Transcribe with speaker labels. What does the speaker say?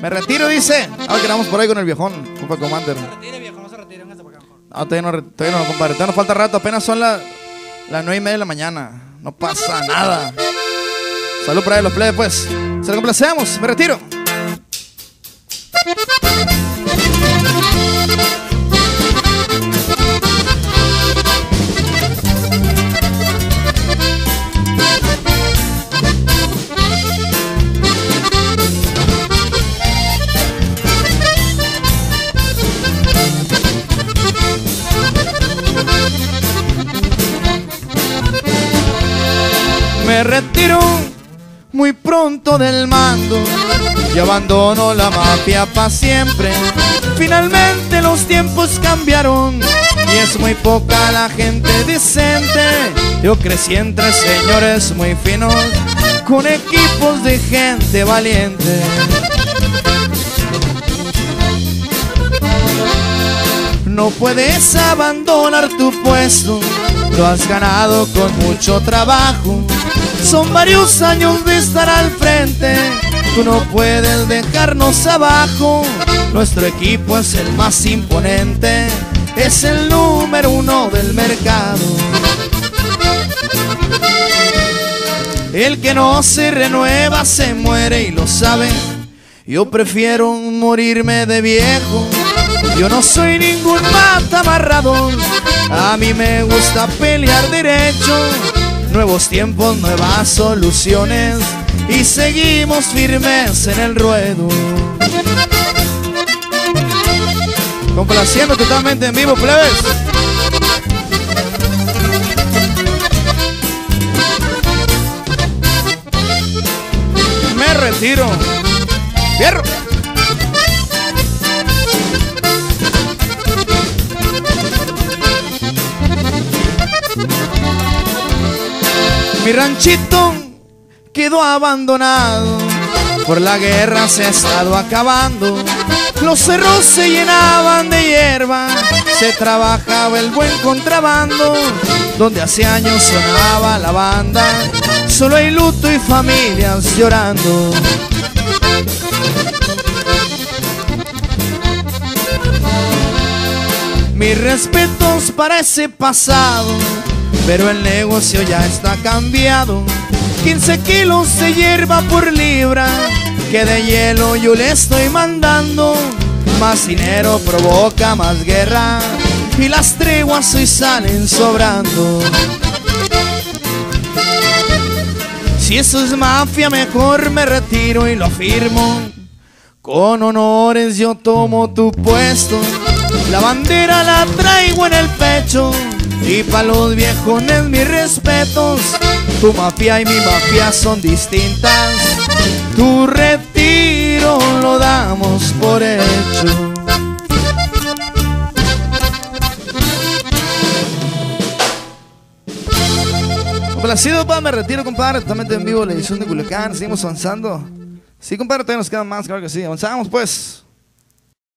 Speaker 1: Me retiro, dice. Ahora quedamos por ahí con el viejón, compa Commander.
Speaker 2: No se retire, viejo, no se retire, para acá. mejor.
Speaker 1: No, todavía no, todavía no, compadre. Todavía nos falta rato. Apenas son las las nueve y media de la mañana. No pasa nada. Salud por ahí los plebes, pues. Se lo complacemos. Me retiro. Me retiro muy pronto del mando y abandono la mafia para siempre. Finalmente los tiempos cambiaron y es muy poca la gente decente. Yo crecí entre señores muy finos con equipos de gente valiente. No puedes abandonar tu puesto, lo has ganado con mucho trabajo. Son varios años de estar al frente, tú no puedes dejarnos abajo. Nuestro equipo es el más imponente, es el número uno del mercado. El que no se renueva se muere y lo sabe. Yo prefiero morirme de viejo. Yo no soy ningún mata amarrado. A mí me gusta pelear derecho. Nuevos tiempos, nuevas soluciones. Y seguimos firmes en el ruedo. Complaciendo totalmente en vivo, plebes. Me retiro. Mi ranchito quedó abandonado. Por la guerra se ha estado acabando. Los cerros se llenaban de hierba. Se trabajaba el buen contrabando. Donde hace años sonaba la banda. Solo hay luto y familias llorando. Mis respetos para ese pasado, pero el negocio ya está cambiado. 15 kilos de hierba por libra, que de hielo yo le estoy mandando. Más dinero provoca más guerra, y las treguas hoy salen sobrando. Si eso es mafia, mejor me retiro y lo firmo. Con honores yo tomo tu puesto. La bandera la traigo en el pecho. Y pa' los viejones mis respetos. Tu mafia y mi mafia son distintas. Tu retiro lo damos por hecho. Complacido, pa, me retiro, compadre. Totalmente en vivo la edición de Culiacán. Seguimos avanzando. Sí, compadre, todavía nos quedan más, claro que sí. Avanzamos, pues.